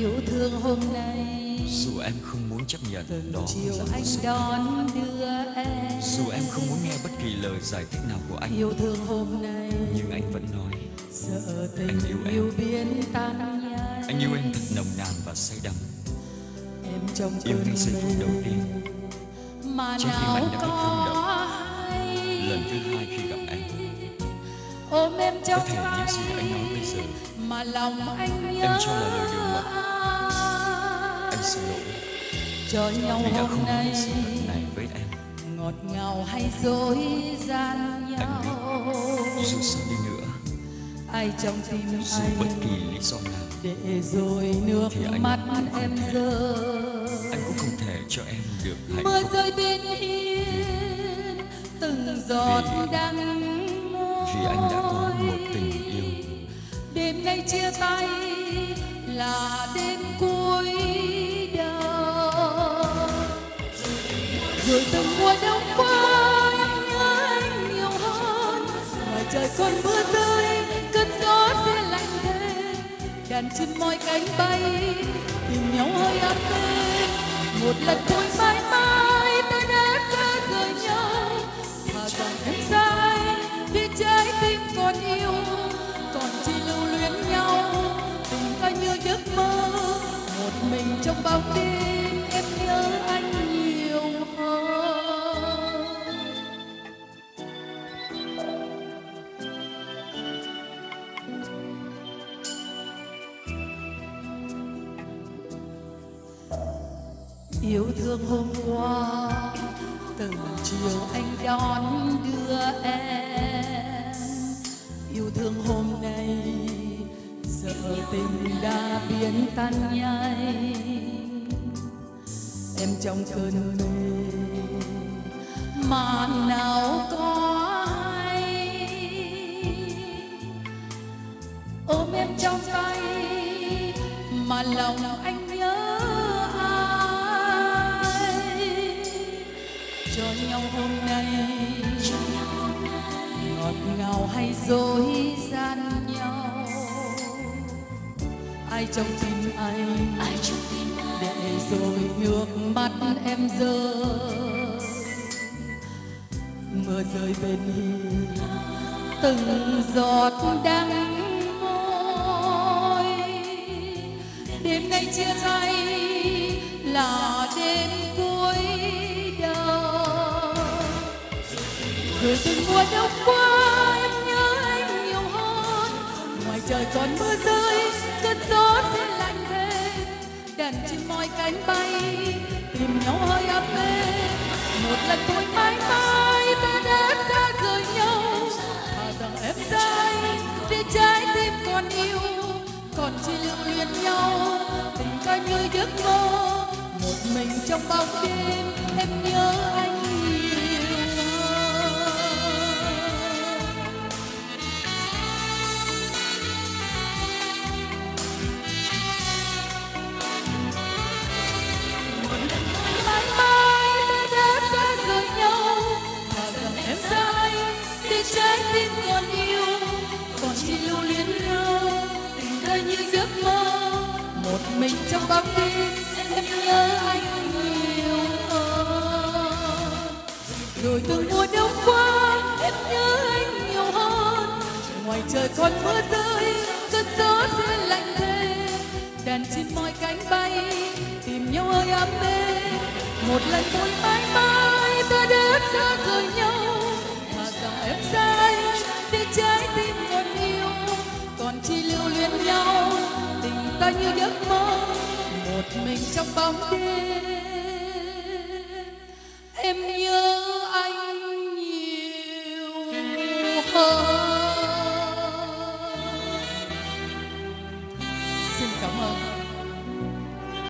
yêu thương hôm nay Dù em không muốn chấp nhận từng đó chiều là anh đón đưa em. Dù em không muốn nghe bất kỳ lời giải thích nào của anh yêu thương hôm nay Nhưng anh vẫn nói sợ tình Anh yêu em. yêu biến tan nhanh. Anh yêu em thật nồng nàn và say đắm. Em trong Yêu ngay giây phút đầu tiên. mà Trái tim anh đã bị rung động. Lần thứ hai khi gặp anh ôm em Có trong thể những gì anh nói bây giờ. mà lòng anh nhớ Em cho là lời đường mật. Anh xin lỗi. Cho nhau Vì đã không nay sự thật này với em. ngọt ngào hay dối gian nhau. Dù sao đi nữa. Ai trong tim Dù anh bất kỳ lý do nào. để rồi nước Thì anh mắt em rơi. Anh cũng không thể cho em được hạnh mưa phúc. rơi bên hiên từng giọt Vì- đắng anh đã có một tình yêu. Đêm nay chia tay là đêm cuối đời. Rồi từng mùa đông qua, em nhớ anh nhiều hơn. Ngoài trời còn mưa rơi, cơn gió sẽ lạnh thêm. Đàn chim mỏi cánh bay, tìm nhau hơi ấm êm. Một lần thôi mãi mãi, ta đã xa rời nhau. Thà rằng em bóng đêm em nhớ anh nhiều hơn. Yêu thương hôm qua, từng chiều anh đón đưa em. Yêu thương hôm nay sợ tình đã biến tan nhanh em trong cơn mê. Mà nào có hay ôm em trong tay mà lòng anh nhớ ai? Cho nhau hôm nay. ngọt ngào hay dối gian ai trong tim anh? Để rồi nước mắt em rơi. Mưa rơi bên hiên từng giọt đắng môi. Đêm nay chia tay là đêm cuối đời. Rồi từng mùa đông qua em nhớ anh nhiều hơn. Ngoài trời còn mưa rơi cơn gió sẽ lạnh thêm đàn chim mỏi cánh bay, tìm nhau hơi ấm êm. Một lần thôi mãi mãi ta đã xa rời nhau. Thà rằng em xa anh để trái tim còn yêu. Còn chỉ lưu luyến nhau, tình ca như giấc mơ. Một mình trong bóng đêm, em nhớ anh tim còn yêu, còn chỉ lưu luyến nhau tình ta như giấc mơ. Một mình trong bóng đêm, em nhớ anh nhiều hơn. Rồi từ mùa đông qua, em nhớ anh nhiều hơn. Ngoài trời còn mưa rơi, cơn gió sẽ lạnh thêm đàn chim moi cánh bay, tìm nhau hơi ấm êm một lần thôi mãi mãi ta như giấc mơ một mình trong bóng đêm.